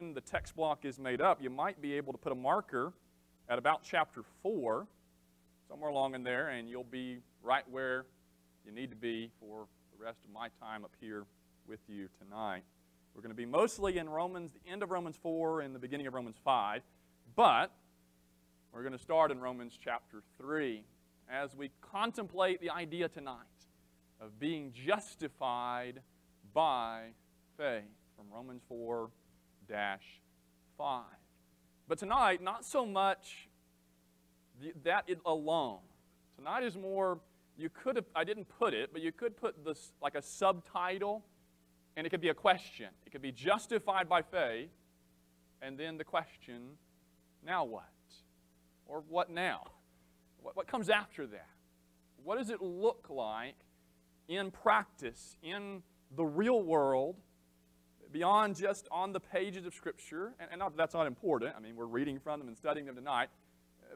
the text block is made up, you might be able to put a marker at about chapter 4, somewhere along in there, and you'll be right where you need to be for the rest of my time up here with you tonight. We're going to be mostly in Romans, the end of Romans 4 and the beginning of Romans 5, but we're going to start in Romans chapter 3 as we contemplate the idea tonight of being justified by faith from Romans 4 5. But tonight, not so much that it alone. Tonight is more, you could have, I didn't put it, but you could put this like a subtitle, and it could be a question. It could be justified by faith, and then the question, now what? Or what now? What, what comes after that? What does it look like in practice, in the real world, beyond just on the pages of Scripture, and, not that that's not important, I mean, we're reading from them and studying them tonight,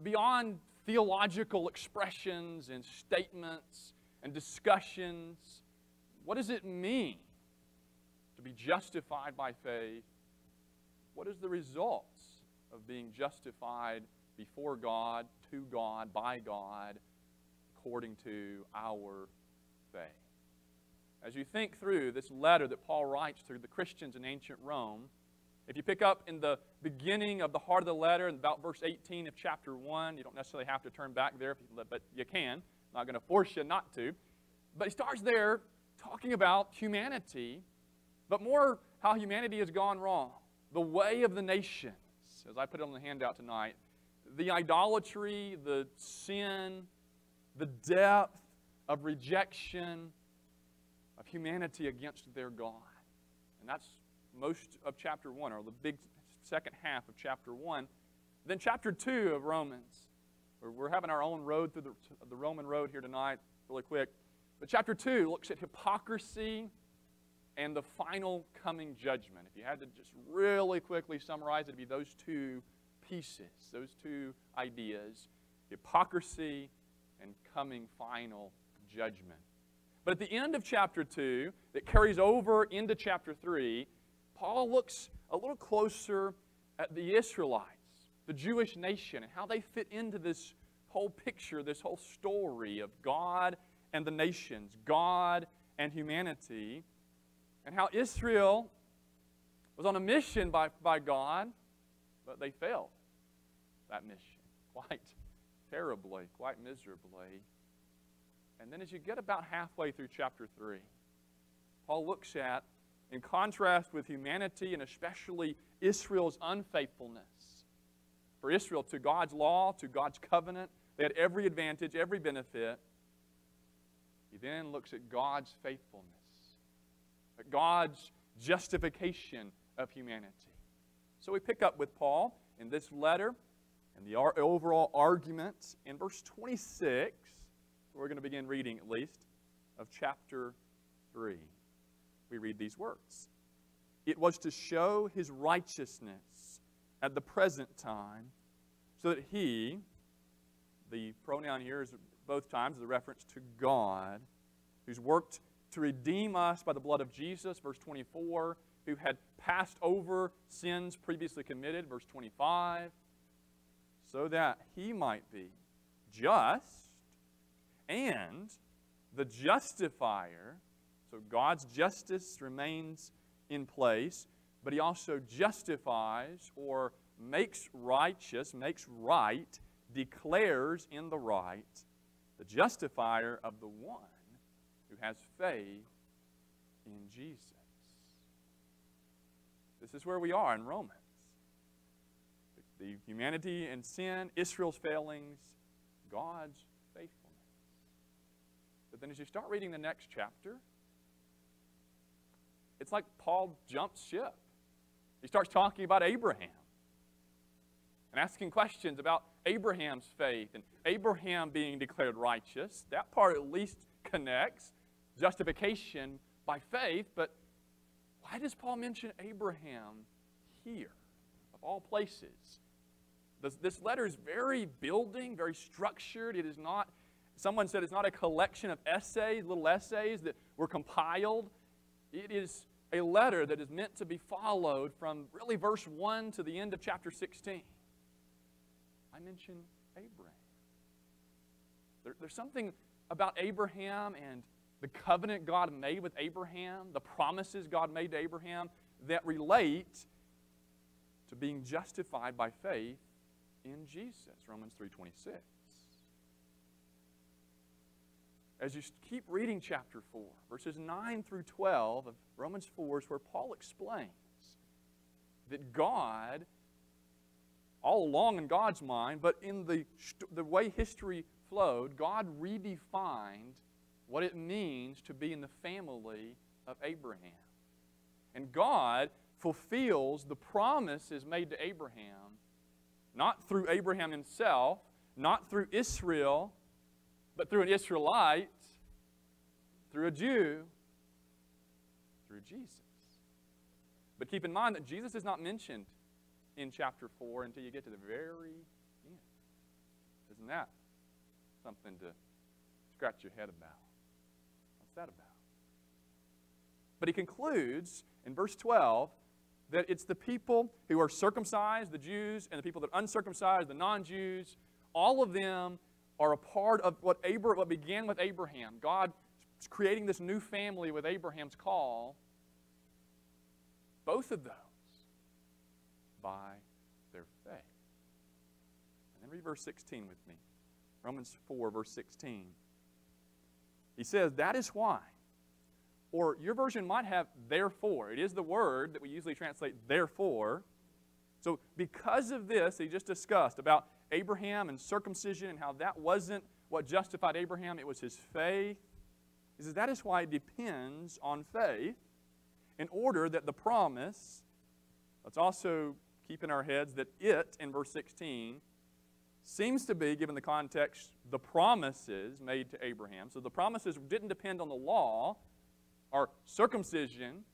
beyond theological expressions and statements and discussions, what does it mean to be justified by faith? What is the results of being justified before God, to God, by God, according to our faith? As you think through this letter that Paul writes to the Christians in ancient Rome, if you pick up in the beginning of the heart of the letter, about verse 18 of chapter 1, you don't necessarily have to turn back there, but you can. I'm not going to force you not to. But he starts there talking about humanity, but more how humanity has gone wrong. The way of the nations, as I put it on the handout tonight, the idolatry, the sin, the depth of rejection of humanity against their God. And that's most of chapter 1, or the big second half of chapter 1. Then chapter 2 of Romans. We're having our own road through the, the Roman road here tonight, really quick. But chapter 2 looks at hypocrisy and the final coming judgment. If you had to just really quickly summarize it, it'd be those two pieces, those two ideas hypocrisy and coming final judgment. But at the end of chapter 2, that carries over into chapter 3, Paul looks a little closer at the Israelites, the Jewish nation, and how they fit into this whole picture, this whole story of God and the nations, God and humanity, and how Israel was on a mission by, by God, but they failed that mission quite terribly, quite miserably. And then as you get about halfway through chapter 3, Paul looks at, in contrast with humanity and especially Israel's unfaithfulness, for Israel to God's law, to God's covenant, they had every advantage, every benefit. He then looks at God's faithfulness, at God's justification of humanity. So we pick up with Paul in this letter and the overall argument in verse 26 we're going to begin reading at least, of chapter 3. We read these words It was to show his righteousness at the present time, so that he, the pronoun here is both times the reference to God, who's worked to redeem us by the blood of Jesus, verse 24, who had passed over sins previously committed, verse 25, so that he might be just and the justifier. So God's justice remains in place, but He also justifies or makes righteous, makes right, declares in the right, the justifier of the one who has faith in Jesus. This is where we are in Romans. The humanity and sin, Israel's failings, God's then as you start reading the next chapter, it's like Paul jumps ship. He starts talking about Abraham and asking questions about Abraham's faith and Abraham being declared righteous. That part at least connects justification by faith, but why does Paul mention Abraham here, of all places? This, this letter is very building, very structured. It is not Someone said it's not a collection of essays, little essays that were compiled. It is a letter that is meant to be followed from really verse 1 to the end of chapter 16. I mention Abraham. There, there's something about Abraham and the covenant God made with Abraham, the promises God made to Abraham, that relate to being justified by faith in Jesus. Romans 3:26. As you keep reading chapter 4, verses 9 through 12 of Romans 4 is where Paul explains that God, all along in God's mind, but in the, the way history flowed, God redefined what it means to be in the family of Abraham. And God fulfills the promises made to Abraham, not through Abraham himself, not through Israel, but through an Israelite, through a Jew, through Jesus. But keep in mind that Jesus is not mentioned in chapter 4 until you get to the very end. Isn't that something to scratch your head about? What's that about? But he concludes in verse 12 that it's the people who are circumcised, the Jews, and the people that are uncircumcised, the non Jews, all of them are a part of what, what began with Abraham. God is creating this new family with Abraham's call. Both of those by their faith. And then read verse 16 with me. Romans 4, verse 16. He says, That is why. Or your version might have therefore. It is the word that we usually translate therefore. So, because of this, he just discussed about Abraham and circumcision and how that wasn't what justified Abraham, it was his faith. He says that is why it depends on faith in order that the promise, let's also keep in our heads that it in verse 16 seems to be, given the context, the promises made to Abraham. So the promises didn't depend on the law or circumcision,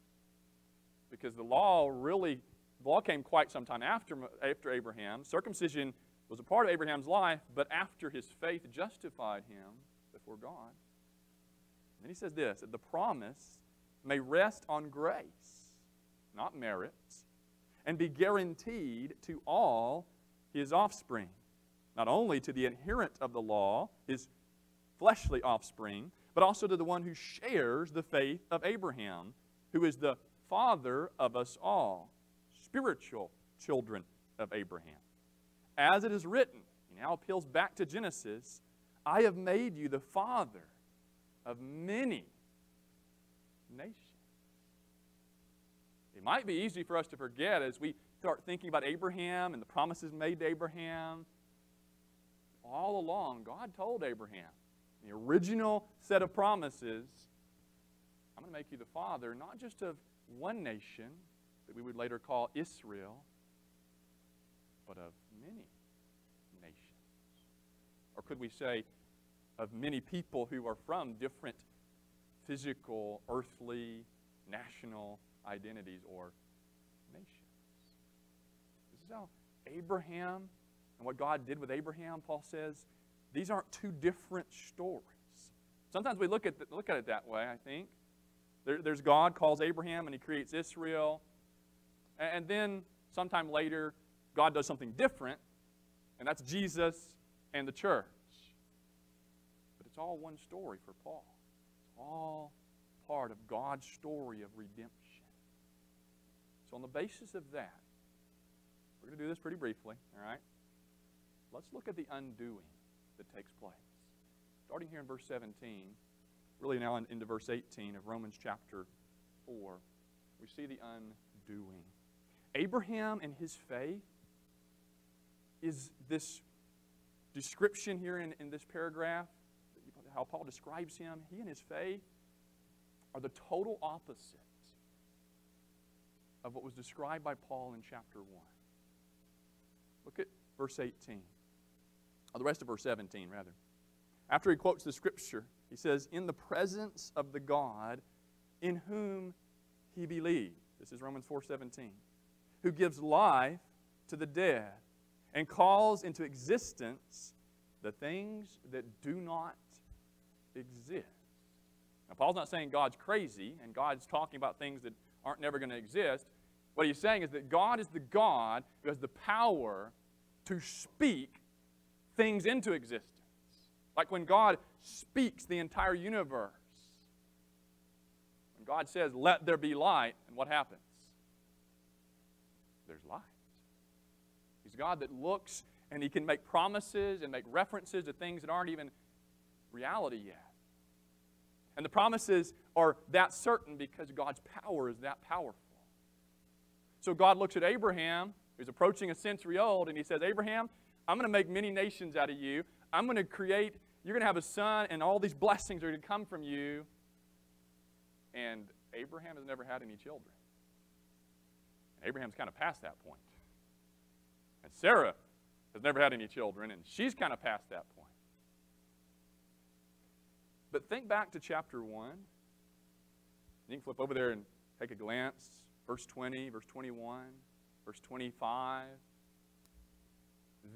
because the law really, the law came quite some time after, after Abraham. Circumcision was a part of Abraham's life, but after his faith justified him before God. And then he says this that the promise may rest on grace, not merit, and be guaranteed to all his offspring not only to the adherent of the law, his fleshly offspring, but also to the one who shares the faith of Abraham, who is the father of us all, spiritual children of Abraham. As it is written, he now appeals back to Genesis I have made you the father of many nations. It might be easy for us to forget as we start thinking about Abraham and the promises made to Abraham all along, God told Abraham, the original set of promises, I'm going to make you the father, not just of one nation that we would later call Israel, but of many nations. Or could we say, of many people who are from different physical, earthly, national identities or nations. This is how Abraham and what God did with Abraham, Paul says, these aren't two different stories. Sometimes we look at, the, look at it that way, I think. There, there's God calls Abraham and he creates Israel. And, and then sometime later, God does something different, and that's Jesus and the church. But it's all one story for Paul. It's all part of God's story of redemption. So, on the basis of that, we're going to do this pretty briefly, all right? Let's look at the undoing that takes place. Starting here in verse 17, really now into verse 18 of Romans chapter 4, we see the undoing. Abraham and his faith is this description here in, in this paragraph, how Paul describes him. He and his faith are the total opposite of what was described by Paul in chapter 1. Look at verse 18 or the rest of verse 17, rather. After he quotes the scripture, he says, In the presence of the God in whom he believed. This is Romans 4:17. Who gives life to the dead and calls into existence the things that do not exist. Now, Paul's not saying God's crazy and God's talking about things that aren't never going to exist. What he's saying is that God is the God who has the power to speak things into existence. Like when God speaks the entire universe. When God says, Let there be light, and what happens? There's light. God that looks and he can make promises and make references to things that aren't even reality yet. And the promises are that certain because God's power is that powerful. So God looks at Abraham, who's approaching a century old, and he says, Abraham, I'm going to make many nations out of you. I'm going to create, you're going to have a son, and all these blessings are going to come from you. And Abraham has never had any children. And Abraham's kind of past that point. And Sarah has never had any children, and she's kind of past that point. But think back to chapter 1. You can flip over there and take a glance. Verse 20, verse 21, verse 25.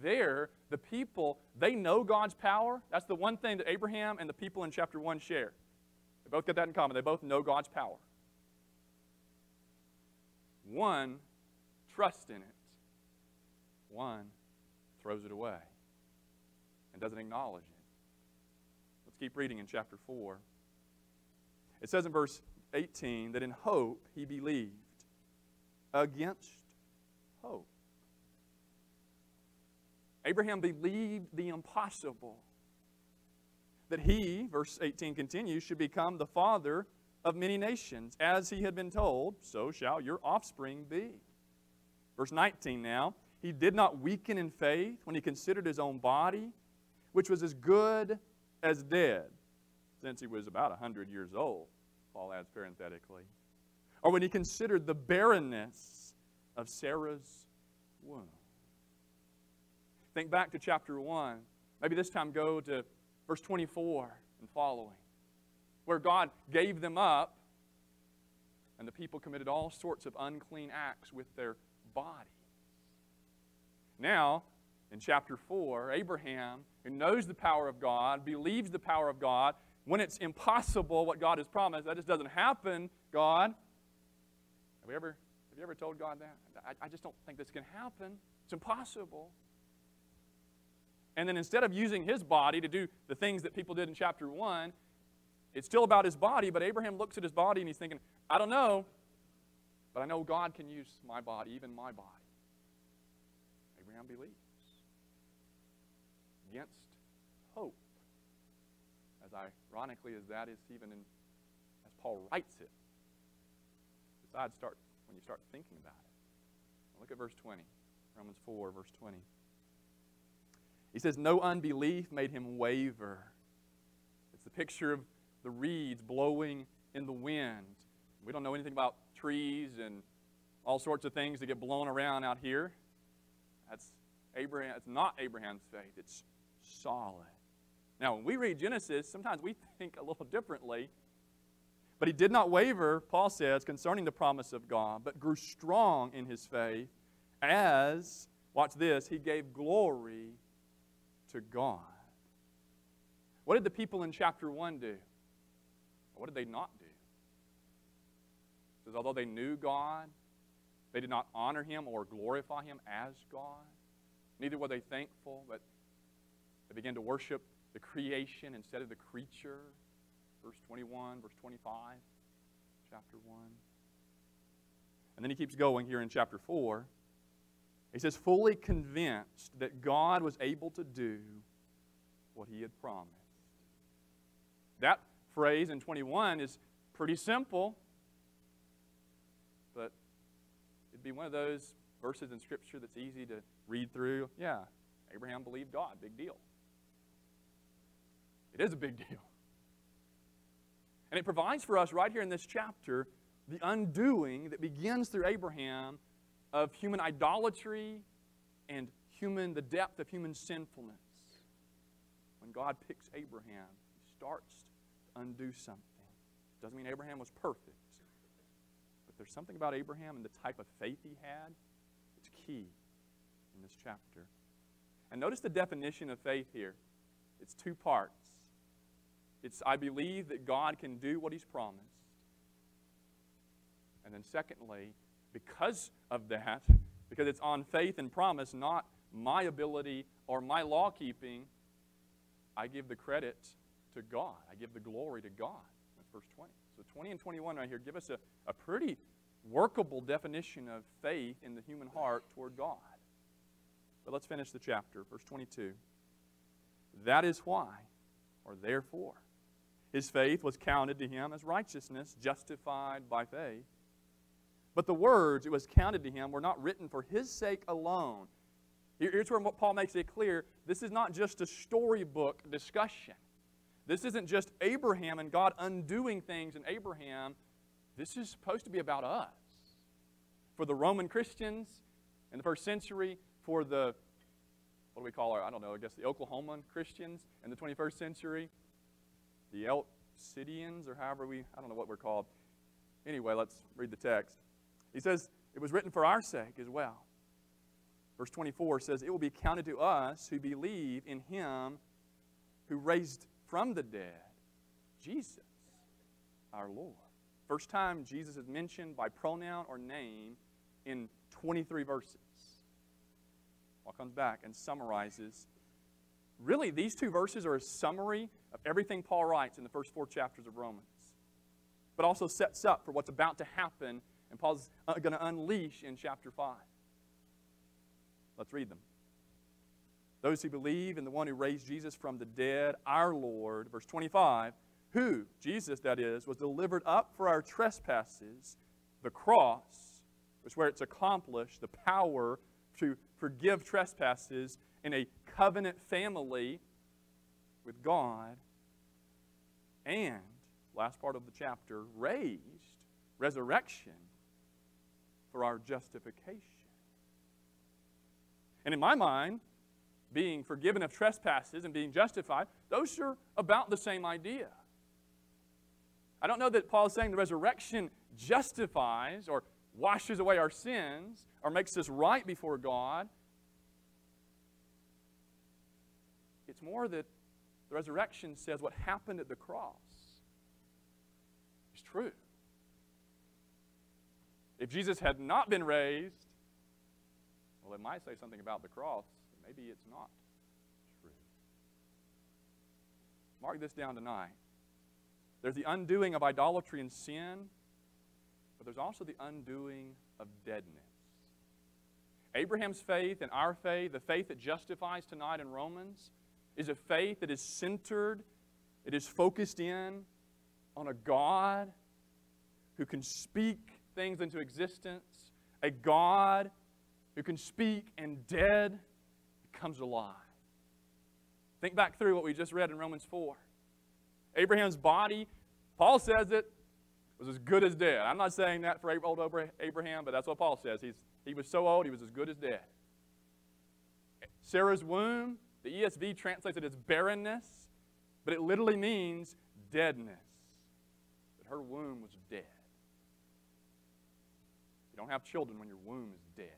There, the people, they know God's power. That's the one thing that Abraham and the people in chapter 1 share. They both get that in common. They both know God's power. One trust in it, one throws it away and doesn't acknowledge it. Let's keep reading in chapter 4. It says in verse 18 that in hope he believed against hope. Abraham believed the impossible. That he, verse 18 continues, should become the father of many nations. As he had been told, so shall your offspring be. Verse 19 now. He did not weaken in faith when he considered his own body, which was as good as dead, since he was about 100 years old, Paul adds parenthetically. Or when he considered the barrenness of Sarah's womb. Think back to chapter 1. Maybe this time go to verse 24 and following, where God gave them up and the people committed all sorts of unclean acts with their body. Now, in chapter 4, Abraham, who knows the power of God, believes the power of God, when it's impossible what God has promised, that just doesn't happen, God. Have you ever, have you ever told God that? I, I just don't think this can happen. It's impossible. And then instead of using his body to do the things that people did in chapter 1, it's still about his body, but Abraham looks at his body and he's thinking, I don't know, but I know God can use my body, even my body. Believes. Against hope. As ironically as that is even in, as Paul writes it. Besides, start when you start thinking about it. Look at verse 20. Romans 4, verse 20. He says, No unbelief made him waver. It's the picture of the reeds blowing in the wind. We don't know anything about trees and all sorts of things that get blown around out here. That's Abraham. It's not Abraham's faith. It's solid. Now, when we read Genesis, sometimes we think a little differently. But he did not waver, Paul says, concerning the promise of God, but grew strong in his faith as, watch this, he gave glory to God. What did the people in chapter 1 do? What did they not do? Says, although they knew God, they did not honor him or glorify him as God. Neither were they thankful, but they began to worship the creation instead of the creature. Verse 21, verse 25, chapter 1. And then he keeps going here in chapter 4. He says, fully convinced that God was able to do what he had promised. That phrase in 21 is pretty simple, but be one of those verses in Scripture that's easy to read through. Yeah, Abraham believed God, big deal. It is a big deal. And it provides for us right here in this chapter the undoing that begins through Abraham of human idolatry and human the depth of human sinfulness. When God picks Abraham, he starts to undo something. Doesn't mean Abraham was perfect. There's something about Abraham and the type of faith he had that's key in this chapter. And notice the definition of faith here. It's two parts. It's I believe that God can do what he's promised. And then, secondly, because of that, because it's on faith and promise, not my ability or my law keeping, I give the credit to God. I give the glory to God. That's verse 20. So 20 and 21 right here give us a, a pretty workable definition of faith in the human heart toward God. But let's finish the chapter. Verse 22. That is why, or therefore, his faith was counted to him as righteousness, justified by faith. But the words it was counted to him were not written for his sake alone. Here's where Paul makes it clear this is not just a storybook discussion. This isn't just Abraham and God undoing things in Abraham. This is supposed to be about us. For the Roman Christians in the first century, for the, what do we call our, I don't know, I guess the Oklahoma Christians in the 21st century, the Elpsidians, or however we, I don't know what we're called. Anyway, let's read the text. He says, It was written for our sake as well. Verse 24 says, It will be counted to us who believe in him who raised from the dead Jesus, our Lord. First time Jesus is mentioned by pronoun or name in 23 verses. Paul comes back and summarizes. Really, these two verses are a summary of everything Paul writes in the first four chapters of Romans, but also sets up for what's about to happen and Paul's uh, going to unleash in chapter 5. Let's read them. Those who believe in the one who raised Jesus from the dead, our Lord, verse 25, who, Jesus that is, was delivered up for our trespasses, the cross, which is where it's accomplished, the power to forgive trespasses in a covenant family with God, and, last part of the chapter, raised, resurrection, for our justification. And in my mind, being forgiven of trespasses and being justified, those are about the same idea. I don't know that Paul is saying the resurrection justifies or washes away our sins or makes us right before God. It's more that the resurrection says what happened at the cross is true. If Jesus had not been raised, well, it might say something about the cross. Maybe it's not true. Mark this down tonight. There's the undoing of idolatry and sin, but there's also the undoing of deadness. Abraham's faith and our faith, the faith that justifies tonight in Romans, is a faith that is centered, it is focused in on a God who can speak things into existence, a God who can speak and dead becomes alive. Think back through what we just read in Romans 4. Abraham's body, Paul says it, was as good as dead. I'm not saying that for old Abraham, but that's what Paul says. He's, he was so old, he was as good as dead. Sarah's womb, the ESV translates it as barrenness, but it literally means deadness. That her womb was dead. You don't have children when your womb is dead.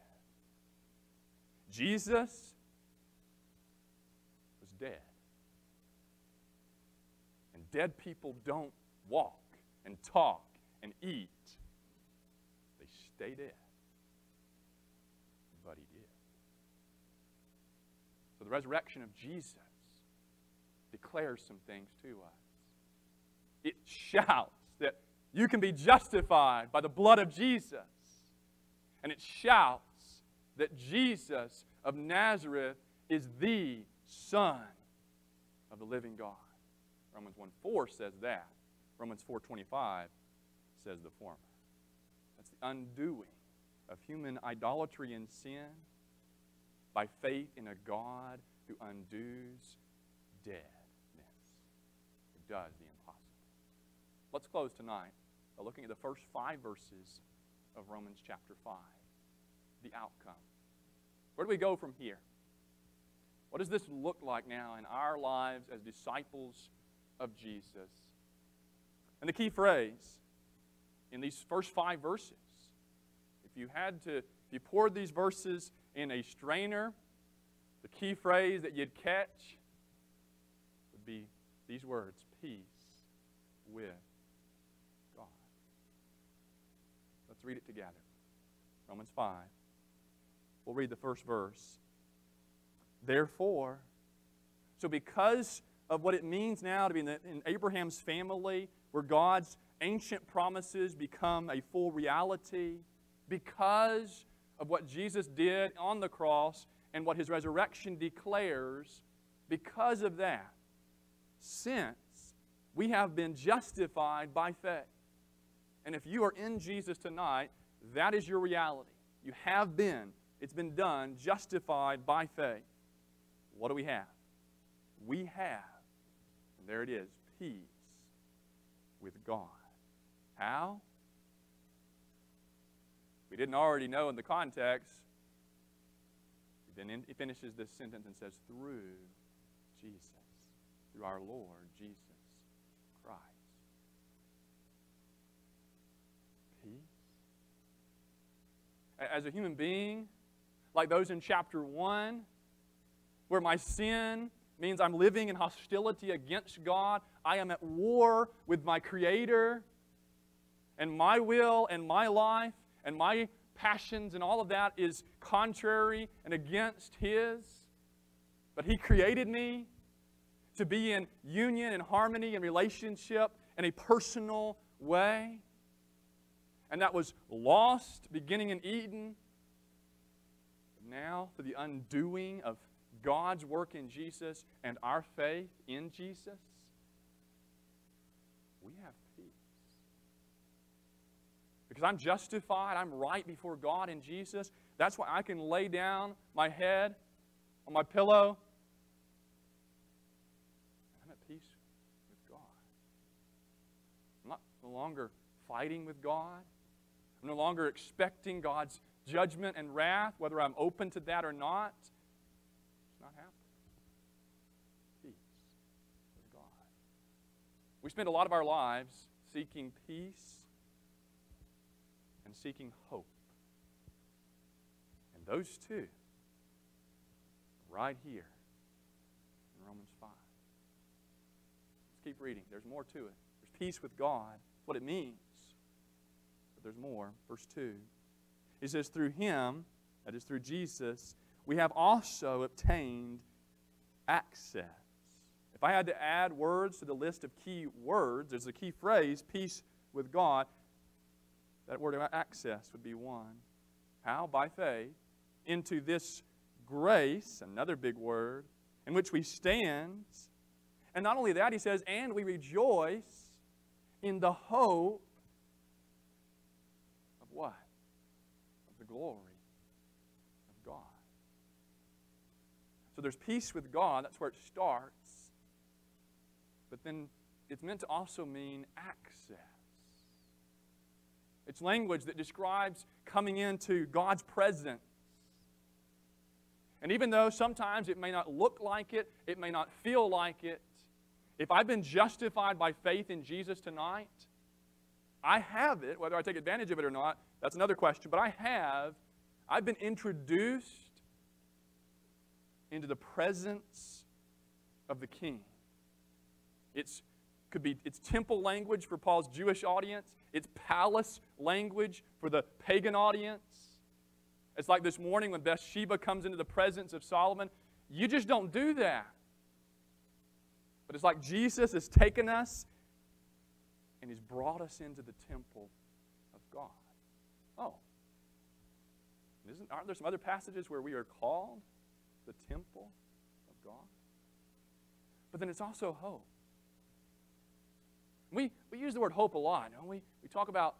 Jesus was dead. Dead people don't walk and talk and eat, they stay dead. But he did. So the resurrection of Jesus declares some things to us. It shouts that you can be justified by the blood of Jesus and it shouts that Jesus of Nazareth is the Son of the living God. Romans 1 4 says that. Romans 4.25 says the former. That's the undoing of human idolatry and sin by faith in a God who undoes deadness, who does the impossible. Let's close tonight by looking at the first five verses of Romans chapter 5. The outcome. Where do we go from here? What does this look like now in our lives as disciples of Jesus? And the key phrase in these first five verses, if you had to, if you poured these verses in a strainer, the key phrase that you'd catch would be these words peace with God. Let's read it together. Romans 5. We'll read the first verse. Therefore, so because of what it means now to be in, the, in Abraham's family, where God's ancient promises become a full reality, because of what Jesus did on the cross and what his resurrection declares, because of that, since we have been justified by faith. And if you are in Jesus tonight, that is your reality. You have been, it's been done, justified by faith. What do we have? We have, and there it is, peace with God. How? We didn't already know in the context. Then he finishes this sentence and says, through Jesus, through our Lord Jesus Christ. Peace. As a human being, like those in chapter 1, where my sin means I'm living in hostility against God, I am at war with my Creator, and my will and my life and my passions and all of that is contrary and against His. But He created me to be in union and harmony and relationship in a personal way. And that was lost beginning in Eden. Now, through the undoing of God's work in Jesus and our faith in Jesus, we have peace. Because I'm justified, I'm right before God in Jesus. That's why I can lay down my head on my pillow I'm at peace with God. I'm not no longer fighting with God. I'm no longer expecting God's judgment and wrath, whether I'm open to that or not. It's not happening. Peace with God. We spend a lot of our lives seeking peace and seeking hope. And those two, right here in Romans 5. Let's keep reading. There's more to it. There's peace with God what it means. But there's more. Verse 2. He says, Through him, that is through Jesus, we have also obtained access. I had to add words to the list of key words, there's a key phrase, peace with God. That word access would be one. How? By faith. Into this grace, another big word, in which we stand. And not only that, he says, and we rejoice in the hope of what? Of the glory of God. So there's peace with God, that's where it starts. But then it's meant to also mean access. It's language that describes coming into God's presence. And even though sometimes it may not look like it, it may not feel like it, if I've been justified by faith in Jesus tonight, I have it, whether I take advantage of it or not, that's another question, but I have, I've been introduced into the presence of the King. It's could be it's temple language for Paul's Jewish audience, it's palace language for the pagan audience. It's like this morning when Bathsheba comes into the presence of Solomon. You just don't do that. But it's like Jesus has taken us and he's brought us into the temple of God. Oh. Isn't, aren't there some other passages where we are called the temple of God? But then it's also hope. We, we use the word hope a lot, don't we? We talk about,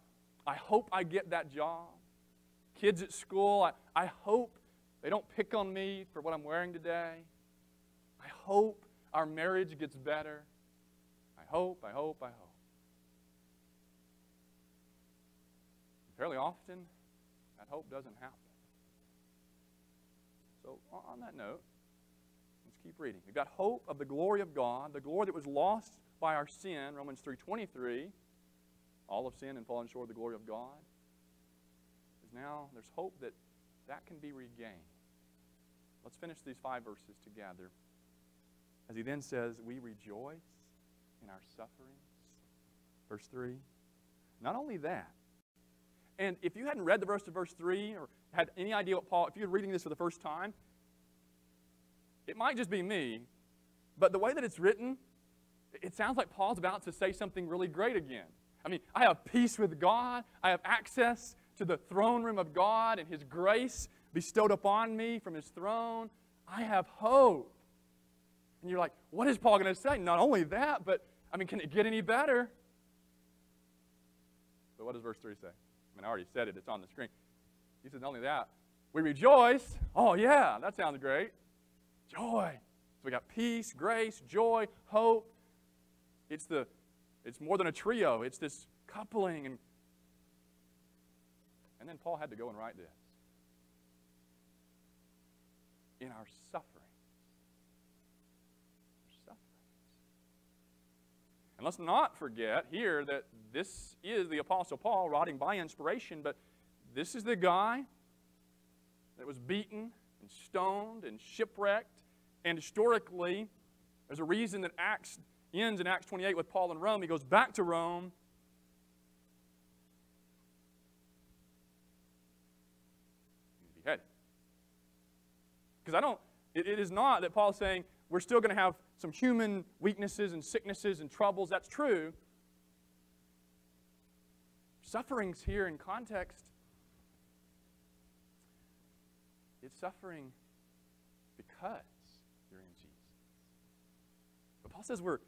I hope I get that job. Kids at school, I, I hope they don't pick on me for what I'm wearing today. I hope our marriage gets better. I hope, I hope, I hope. Fairly often, that hope doesn't happen. So, on that note, let's keep reading. We've got hope of the glory of God, the glory that was lost by our sin, Romans 3.23. All of sin and fallen short of the glory of God. Is now there's hope that that can be regained. Let's finish these five verses together. As he then says, We rejoice in our sufferings. Verse 3. Not only that, And if you hadn't read the verse to verse 3 or had any idea what Paul, if you're reading this for the first time, it might just be me, but the way that it's written, it sounds like Paul's about to say something really great again. I mean, I have peace with God, I have access to the throne room of God and His grace bestowed upon me from His throne. I have hope. And you're like, what is Paul going to say? Not only that, but I mean, can it get any better? But what does verse 3 say? I mean, I already said it, it's on the screen. He says, not only that, we rejoice. Oh, yeah, that sounds great. Joy. So we got peace, grace, joy, hope. It's the it's more than a trio. It's this coupling and and then Paul had to go and write this. In our suffering. And let's not forget here that this is the Apostle Paul writing by inspiration, but this is the guy that was beaten and stoned and shipwrecked. And historically, there's a reason that Acts ends in Acts 28 with Paul in Rome. He goes back to Rome. Beheaded. Because I don't, it, it is not that Paul's saying we're still going to have some human weaknesses and sicknesses and troubles. That's true. Sufferings here in context, it's suffering because you're in Jesus. But Paul says we're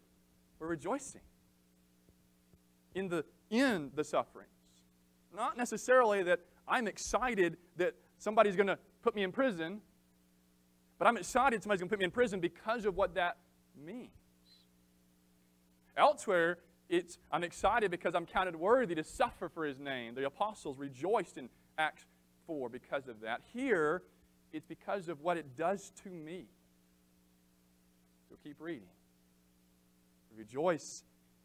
we're rejoicing in the in the sufferings. Not necessarily that I'm excited that somebody's going to put me in prison, but I'm excited somebody's going to put me in prison because of what that means. Elsewhere, it's I'm excited because I'm counted worthy to suffer for his name. The apostles rejoiced in Acts 4 because of that. Here, it's because of what it does to me. So keep reading rejoice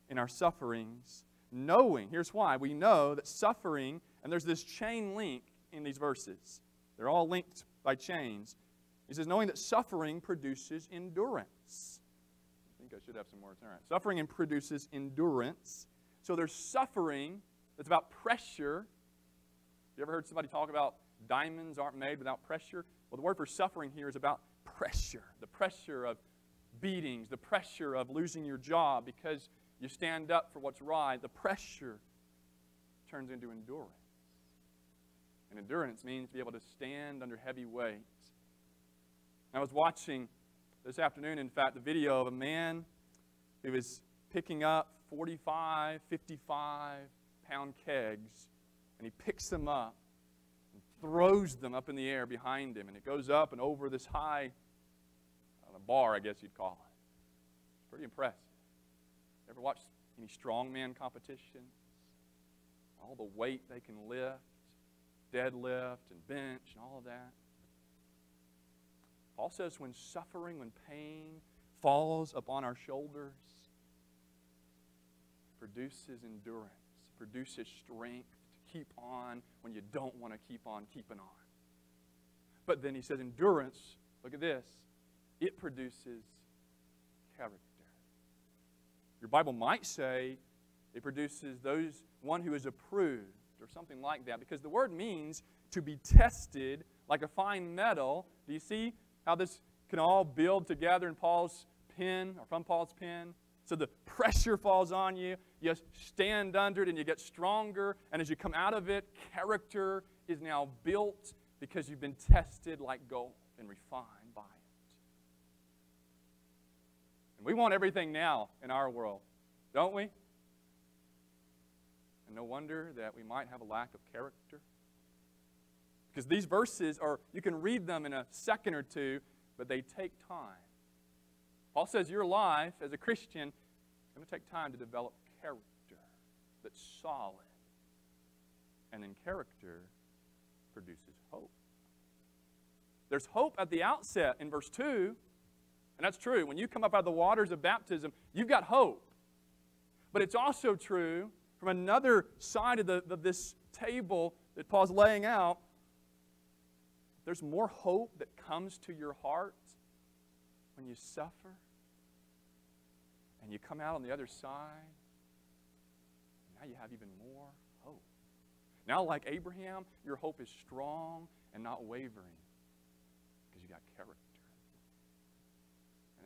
in our sufferings, knowing, here's why, we know that suffering, and there's this chain link in these verses. They're all linked by chains. He says, knowing that suffering produces endurance. I think I should have some more. All right. Suffering produces endurance. So there's suffering that's about pressure. You ever heard somebody talk about diamonds aren't made without pressure? Well, the word for suffering here is about pressure. The pressure of beatings, the pressure of losing your job because you stand up for what's right, the pressure turns into endurance. And endurance means to be able to stand under heavy weights. I was watching this afternoon, in fact, the video of a man who was picking up 45, 55 pound kegs, and he picks them up and throws them up in the air behind him, and it goes up and over this high bar, I guess you'd call it. It's pretty impressive. Ever watched any strongman competitions? All the weight they can lift, deadlift and bench and all of that. Paul says when suffering, when pain falls upon our shoulders, produces endurance, produces strength to keep on when you don't want to keep on keeping on. But then he says endurance, look at this, it produces character. Your Bible might say it produces those one who is approved or something like that because the word means to be tested like a fine metal. Do you see how this can all build together in Paul's pen or from Paul's pen? So the pressure falls on you, you stand under it and you get stronger, and as you come out of it, character is now built because you've been tested like gold and refined by it. And we want everything now in our world, don't we? And no wonder that we might have a lack of character. Because these verses are, you can read them in a second or two, but they take time. Paul says your life as a Christian is going to take time to develop character that's solid. And then character produces hope. There's hope at the outset in verse 2 and that's true. When you come up out of the waters of baptism, you've got hope. But it's also true from another side of, the, of this table that Paul's laying out. There's more hope that comes to your heart when you suffer and you come out on the other side. Now you have even more hope. Now, like Abraham, your hope is strong and not wavering because you got character.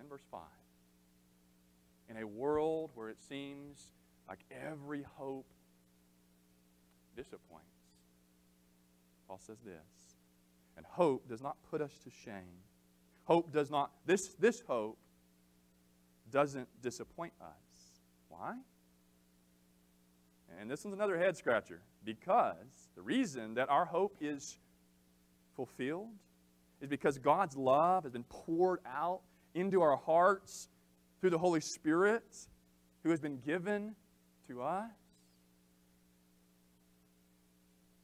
Verse 5. In a world where it seems like every hope disappoints, Paul says this. And hope does not put us to shame. Hope does not, this, this hope doesn't disappoint us. Why? And this one's another head scratcher. Because the reason that our hope is fulfilled is because God's love has been poured out into our hearts through the Holy Spirit who has been given to us.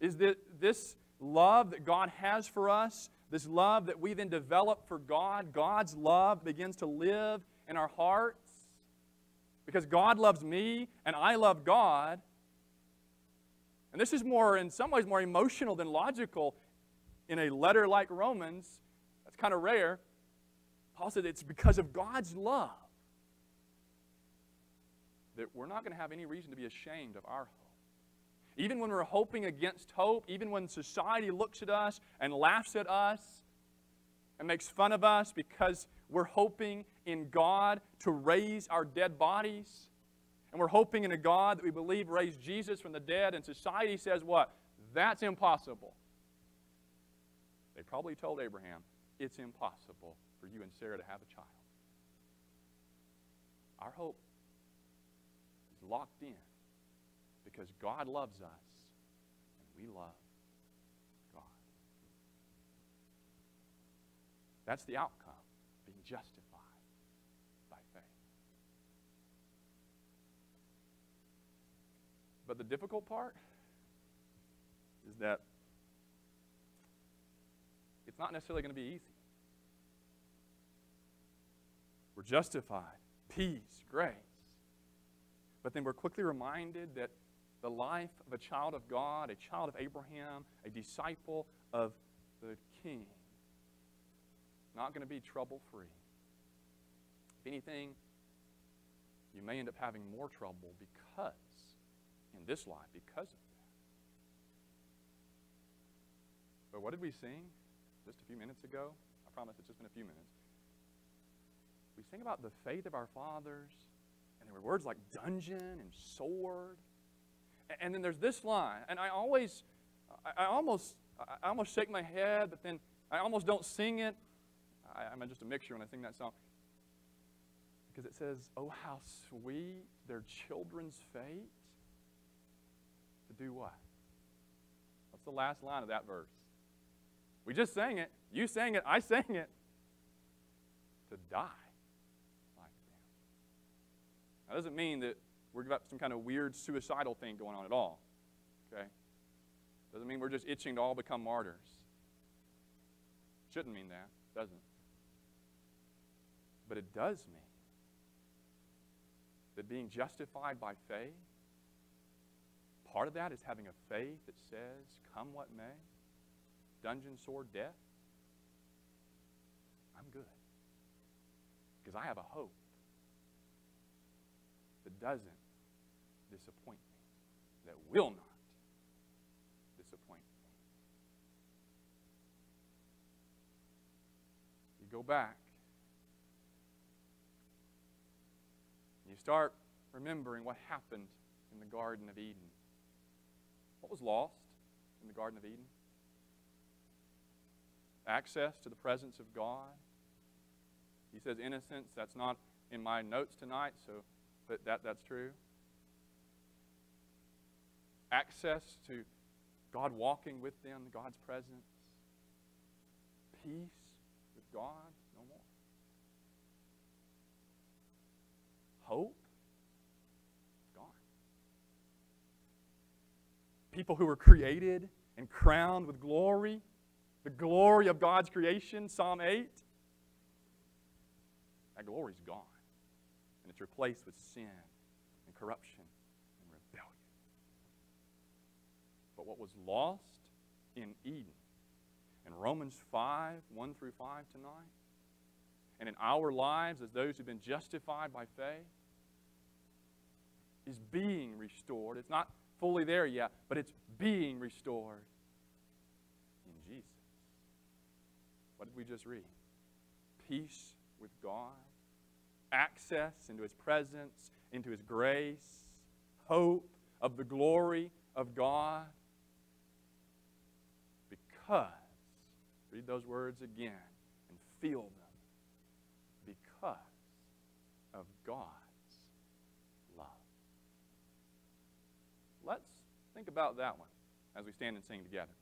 Is that this love that God has for us, this love that we then develop for God, God's love begins to live in our hearts? Because God loves me and I love God. And this is more, in some ways, more emotional than logical in a letter like Romans. That's kind of rare. Paul said it's because of God's love that we're not going to have any reason to be ashamed of our hope. Even when we're hoping against hope, even when society looks at us and laughs at us and makes fun of us because we're hoping in God to raise our dead bodies, and we're hoping in a God that we believe raised Jesus from the dead, and society says what? That's impossible. They probably told Abraham, it's impossible for you and Sarah to have a child. Our hope is locked in because God loves us and we love God. That's the outcome, being justified by faith. But the difficult part is that it's not necessarily going to be easy. We're justified, peace, grace. But then we're quickly reminded that the life of a child of God, a child of Abraham, a disciple of the King, not going to be trouble free. If anything, you may end up having more trouble because, in this life, because of that. But what did we sing just a few minutes ago? I promise it's just been a few minutes. We sing about the faith of our fathers, and there were words like dungeon and sword. And then there's this line, and I always, I, almost, I almost shake my head, but then I almost don't sing it. I, I'm just a mixture when I sing that song. Because it says, Oh, how sweet their children's fate. To do what? What's the last line of that verse? We just sang it. You sang it. I sang it. To die that doesn't mean that we've got some kind of weird suicidal thing going on at all. Okay? Doesn't mean we're just itching to all become martyrs. Shouldn't mean that, doesn't? But it does mean that being justified by faith, part of that is having a faith that says, come what may, dungeon, sword, death, I'm good. Because I have a hope doesn't disappoint me, that will not disappoint me. You go back, you start remembering what happened in the Garden of Eden. What was lost in the Garden of Eden? Access to the presence of God. He says innocence. That's not in my notes tonight, so but that, that's true. Access to God walking with them, God's presence. Peace with God, no more. Hope, gone. People who were created and crowned with glory, the glory of God's creation, Psalm 8. That glory's gone it's replaced with sin and corruption and rebellion. But what was lost in Eden, in Romans 5 1 through 5 tonight, and in our lives as those who've been justified by faith, is being restored. It's not fully there yet, but it's being restored in Jesus. What did we just read? Peace with God, access into His presence, into His grace, hope of the glory of God. Because, read those words again and feel them. Because of God's love. Let's think about that one as we stand and sing together.